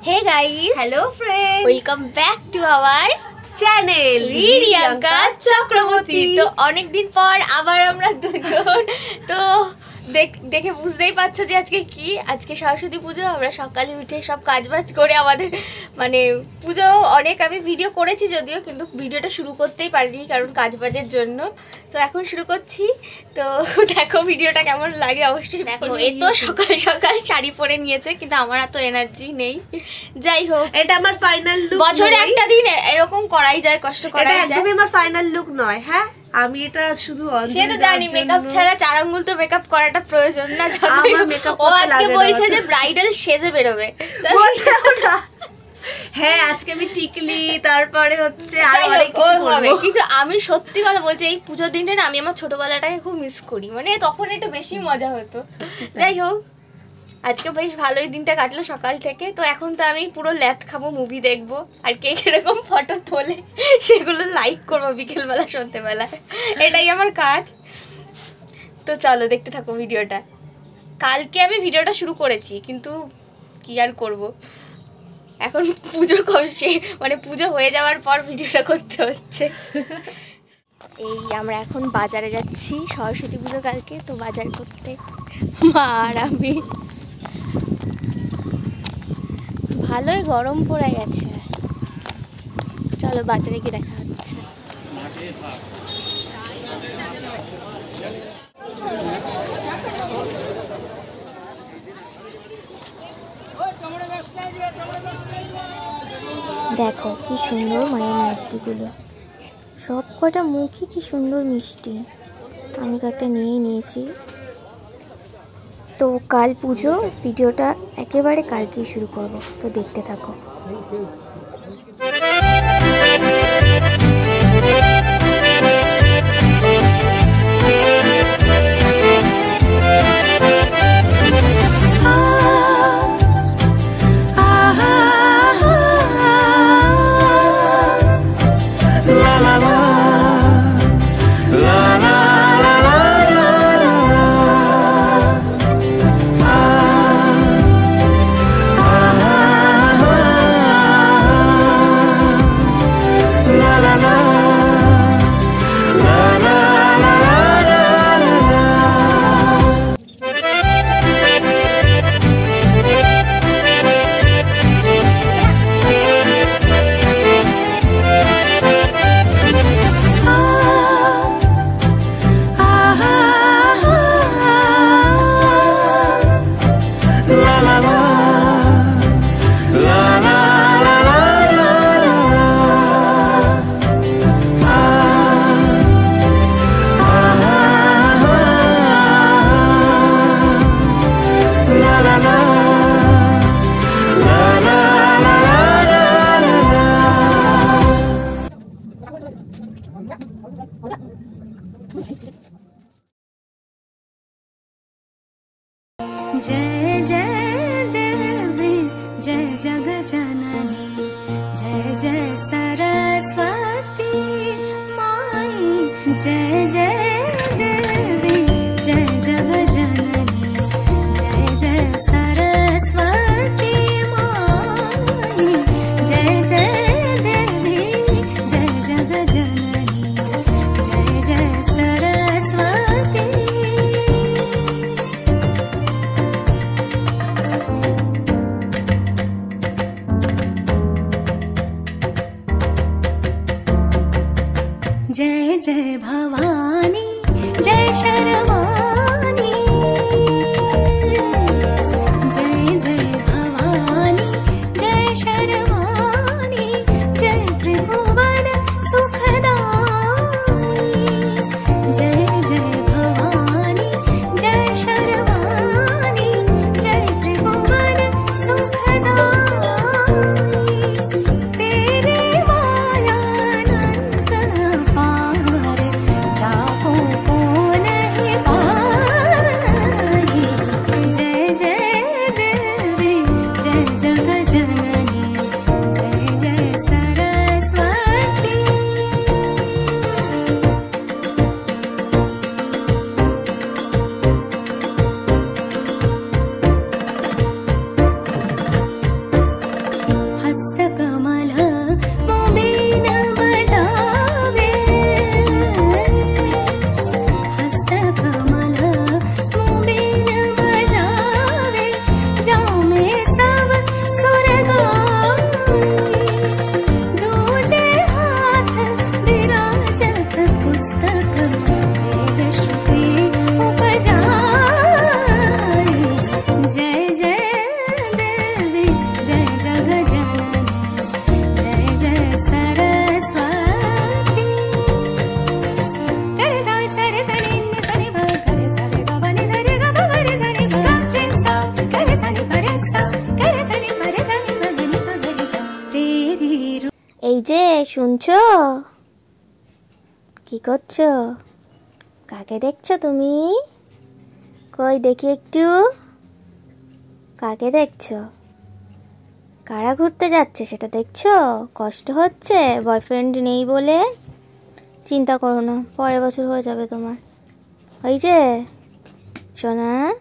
Hey guys hello friend welcome back to our channel Riyanka Chakraborty তো অনেকদিন পর আবার আমরা দুজন। তো দেখ- দেখে বুঝতেই পারছ যে আজকে কি? আজকে সরস্বতী পুজো আমরা সকালে উঠে সব কাজবাজ করে আমাদের মানে পুজো অনেক আমি ভিডিও করেছি যদিও কিন্তু ভিডিওটা শুরু করতেই পারিনি কারণ কাজবাজের জন্য। তো এখন শুরু করছি। তো দেখো ভিডিওটা কেমন লাগে অবশ্যই দেখো এ তো সকাল সকাল শাড়ি পরে নিয়েছে কিন্তু আমার এত এনার্জি নেই। যাই হোক। এটা আমার ফাইনাল লুক বছরে একটা দিন এরকম করাই যায় কষ্ট এটা করাই যায়। একদমই আমার ফাইনাল লুক নয় হ্যাঁ? আমি এটা শুধু সে তো জানি মেকআপ ছাড়া চার আঙ্গুল তো মেকআপ করাটা প্রয়োজন না আমার ও আজকে বলছে যে ব্রাইডাল সেজে বেরোবে। হ্যাঁ আজকে আমি টিকলি তারপরে হচ্ছে আর অনেক কিছু হবে। কিন্তু আমি সত্যি কথা বলছি এই পুজোর দিনটা না আমি আমার ছোটবেলাটাকে খুব মিস করি। মানে তখন একটু বেশি মজা হতো। যাই হোক আজকে বেশ ভালোই দিনটা কাটলো সকাল থেকে। তো এখন তো আমি পুরো ল্যাথ খাব মুভি দেখব। আর কে কীরকম ফটো তোলে, সেগুলো লাইক করব বিকেলবেলা, সন্ধ্যেবেলা। এটাই আমার কাজ। তো চলো, দেখতে থাকো ভিডিওটা। কালকে আমি ভিডিওটা শুরু করেছি, কিন্তু কি আর করব? এখন পুজোর কষ্টে মানে পুজো হয়ে যাওয়ার পর ভিডিওটা করতে হচ্ছে। এই আমরা এখন বাজারে যাচ্ছি, সরস্বতী পুজো কালকে, তো বাজার করতে। মা আর আমি। ভালোই গরম পড়ে গেছে। চলো বাজারে গিয়ে দেখা হচ্ছে। দেখো কি সুন্দর মায়ের মূর্তিগুলো। সব কটা মুখই কি সুন্দর মিষ্টি। আমি তো একটা নিয়েই নিয়েছি। তো কাল পুজো ভিডিওটা একেবারে কালকেই শুরু করব তো দেখতে থাকো। जय जय देवी जय जग जननी जय जय सरस्वती माई जय जय जय भवानी जय शर्वाणी শুনছো? কি করছ? কাকে দেখছ তুমি? কই, দেখি একটু। কাকে দেখছ? কারা ঘুরতে যাচ্ছে সেটা দেখছ? কষ্ট হচ্ছে? বয়ফ্রেন্ড নেই বলে? চিন্তা করো না, পরের বছর হয়ে যাবে তোমার। ওই যে, সোনা।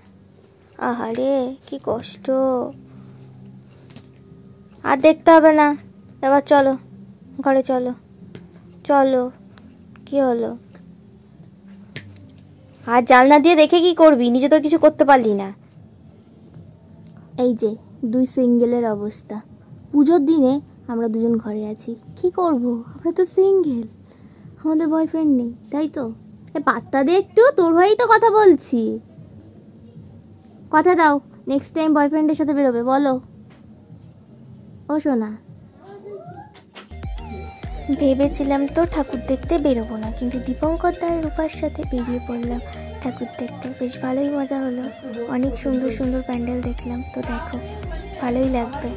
আহারে, কি কষ্ট। আর দেখতে হবে না। এবার চলো। ঘরে চলো। চলো। কি হলো? আর জানলা দিয়ে দেখে কি করবি? নিজে তো কিছু করতে পারলি না। এই যে, দুই সিঙ্গেলের অবস্থা। পুজোর দিনে আমরা দুজন ঘরে আছি। কি করব? আমরা তো সিঙ্গেল। আমাদের বয়ফ্রেন্ড নেই, তাই তো? এ পাত্তা দে একটু, তোর হয়েই তো কথা বলছি। কথা দাও নেক্সট টাইম বয়ফ্রেন্ডের সাথে বেরোবে, বলো। ও শোনা ভেবেছিলাম তো ঠাকুর দেখতে বেরোবো না, কিন্তু দীপঙ্কর দার রূপার সাথে বেরিয়ে পড়লাম ঠাকুর দেখতে। বেশ ভালোই মজা হলো। অনেক সুন্দর সুন্দর প্যান্ডেল দেখলাম। তো দেখো, ভালোই লাগবে।